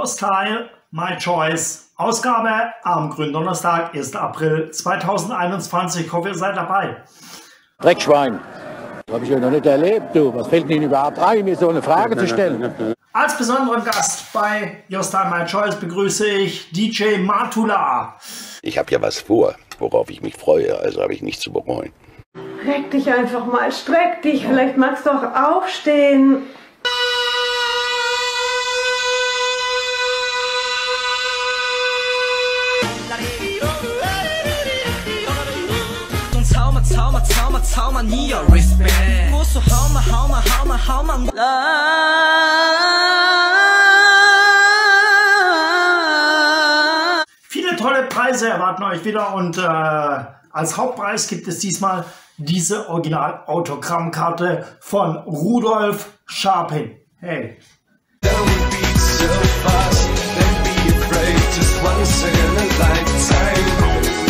Your Style, My Choice. Ausgabe am Gründonnerstag, 1. April 2021. Ich hoffe, ihr seid dabei. Dreckschwein. Das habe ich ja noch nicht erlebt, du. Was fällt Ihnen überhaupt ein, mir so eine Frage zu stellen? Als besonderen Gast bei Your Style, My Choice begrüße ich DJ Matula. Ich habe ja was vor, worauf ich mich freue, also habe ich nichts zu bereuen. Reck dich einfach mal, streck dich, vielleicht magst du auch aufstehen. Zauma, Zauma, Zauma, nie your respect. Musst du hau mal, hau mal, hau mal, hau mal. Viele tolle Preise erwarten euch wieder und äh, als Hauptpreis gibt es diesmal diese Original-Autogrammkarte von Rudolf Scharping. Hey.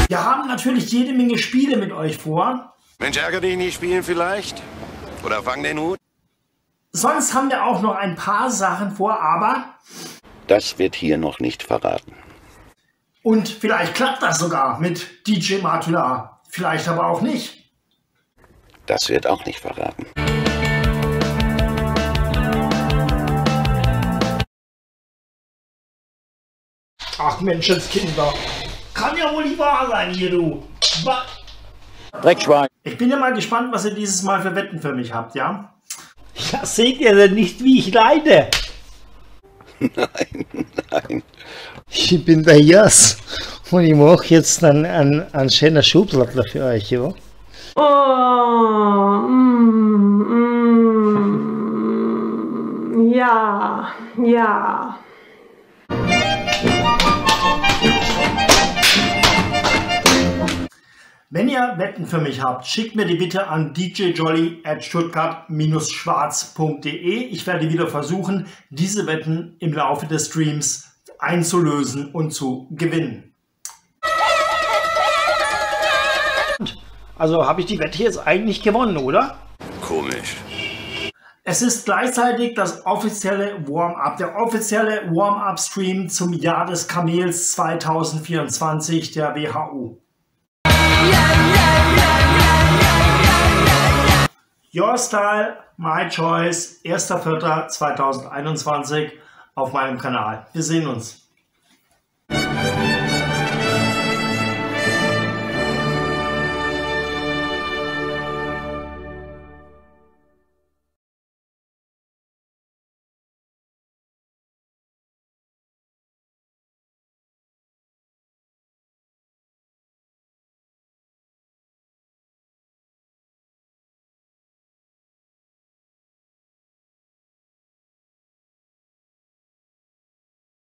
Wir haben natürlich jede Menge Spiele mit euch vor. Mensch, ärger dich nicht spielen vielleicht? Oder fang den Hut? Sonst haben wir auch noch ein paar Sachen vor, aber Das wird hier noch nicht verraten. und vielleicht klappt das sogar mit DJ Matula. Vielleicht aber auch nicht. Das wird auch nicht verraten. Ach Menschenskinder. Kann ja wohl nicht wahr sein hier, du. Wa- Dreckschwein. Ich bin ja mal gespannt, was ihr dieses Mal für Wetten für mich habt, ja? Ja, seht ihr denn nicht, wie ich leide? Nein, nein. Ich bin der Jas und ich mache jetzt einen, einen, einen schönen Schublattler für euch, ja? Oh, mm, mm, ja, ja. Wenn ihr Wetten für mich habt, schickt mir die bitte an djjolly at stuttgart-schwarz.de. Ich werde wieder versuchen, diese Wetten im Laufe des Streams einzulösen und zu gewinnen. Also habe ich die Wette jetzt eigentlich gewonnen, oder? Komisch. Es ist gleichzeitig das offizielle Warm-up, der offizielle Warm-up-Stream zum Jahr des Kamels 2024 der WHO. Your Style, My Choice, 1.4.2021 auf meinem Kanal. Wir sehen uns.